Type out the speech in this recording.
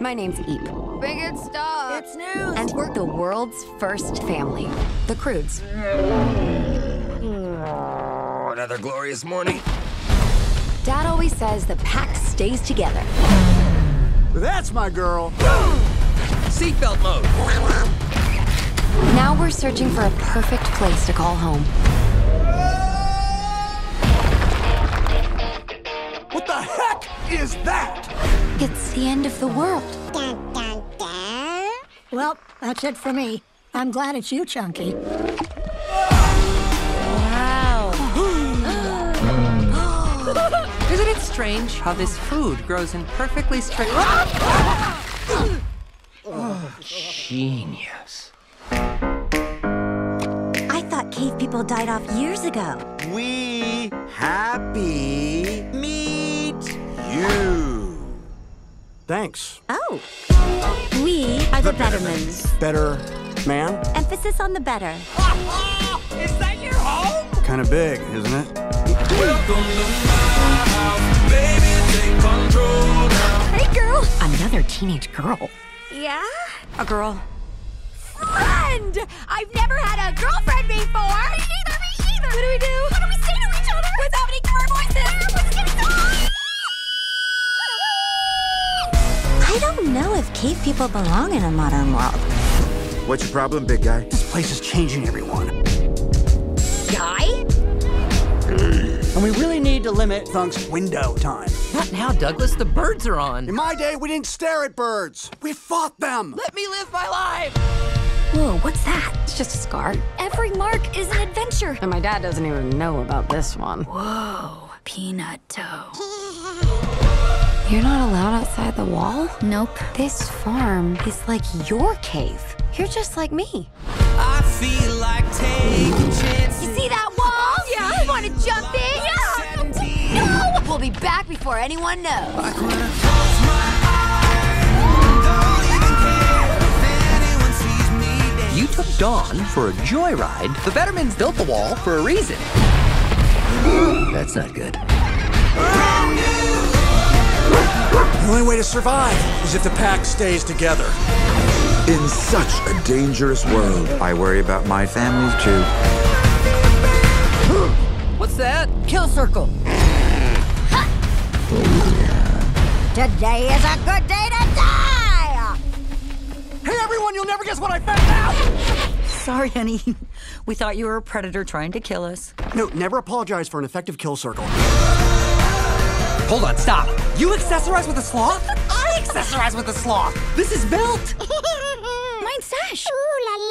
My name's Eep. Big stuff. It's news. And we're the world's first family, the Croods. Oh, another glorious morning. Dad always says the pack stays together. That's my girl. Seatbelt mode. Now we're searching for a perfect place to call home. It's the end of the world. Well, that's it for me. I'm glad it's you, Chunky. Wow. Isn't it strange how this food grows in perfectly straight... Genius. I thought cave people died off years ago. We happy Thanks. Oh. We are the Bettermans. Better man? Emphasis on the better. Is that your home? Kind of big, isn't it? Hey, girl! Another teenage girl. Yeah? A girl. Friend! I've never had a girlfriend before! Me either, me either! What do we do? What do we say to each other? Without making our cave people belong in a modern world. What's your problem, big guy? This place is changing everyone. Guy? And we really need to limit Thunk's window time. Not now, Douglas. The birds are on. In my day, we didn't stare at birds. We fought them. Let me live my life! Whoa, what's that? It's just a scar. Every mark is an adventure. And my dad doesn't even know about this one. Whoa, peanut toe. You're not allowed outside the wall? Nope. This farm is like your cave. You're just like me. I feel like taking chances. You see that wall? Yeah. You want to jump in? Yeah. No. We'll be back before anyone knows. Like when I close my eyes. Don't even care if anyone sees me dance. You took Dawn for a joyride. The Bettermans built the wall for a reason. That's not good. The only way to survive is if the pack stays together. In such a dangerous world, I worry about my family too. What's that? Kill circle. Today is a good day to die! Hey, everyone, you'll never guess what I found out! Sorry, honey. We thought you were a predator trying to kill us. No, never apologize for an effective kill circle. Hold on, stop. You accessorize with a sloth? I accessorize with a sloth. This is Belt. Mine's sash. Ooh la la.